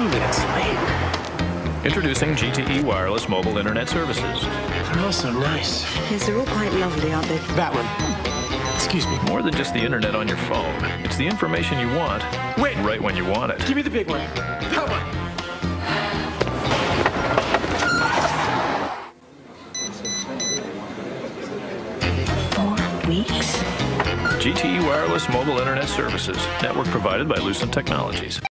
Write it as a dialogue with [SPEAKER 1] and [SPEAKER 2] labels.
[SPEAKER 1] 20 minutes late.
[SPEAKER 2] Introducing GTE Wireless Mobile Internet Services.
[SPEAKER 1] They're all so nice.
[SPEAKER 3] Yes, they're all quite lovely, aren't they?
[SPEAKER 1] That one. Excuse me.
[SPEAKER 2] More than just the internet on your phone. It's the information you want.
[SPEAKER 1] Wait.
[SPEAKER 2] Right when you want it.
[SPEAKER 1] Give me the big one. That one.
[SPEAKER 2] GTE Wireless Mobile Internet Services. Network provided by Lucent Technologies.